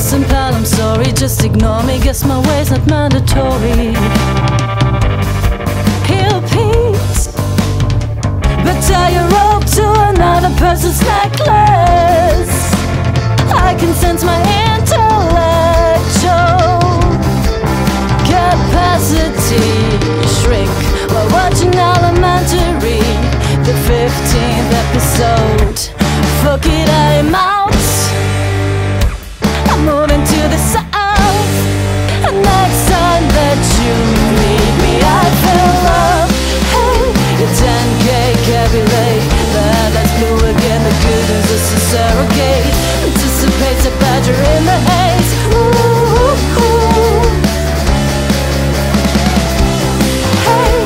Simple, I'm sorry, just ignore me. Guess my way's not mandatory. Here, Pete, but tie your rope to another person's necklace. I can sense my inner. in the haze. Hey,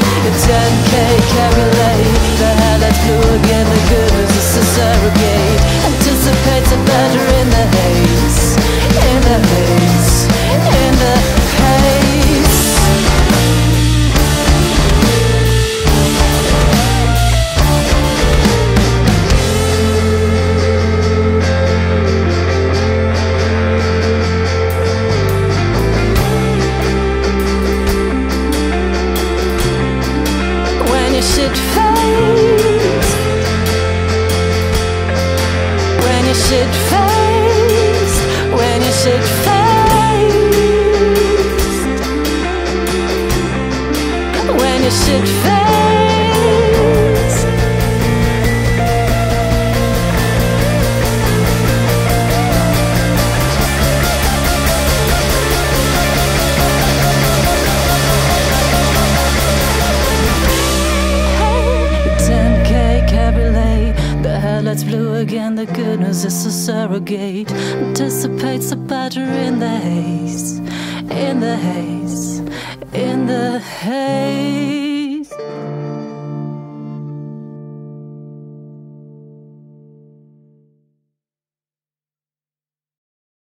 When should fail. It's blue again, the good news is a surrogate. Anticipates the better in the haze, in the haze, in the haze.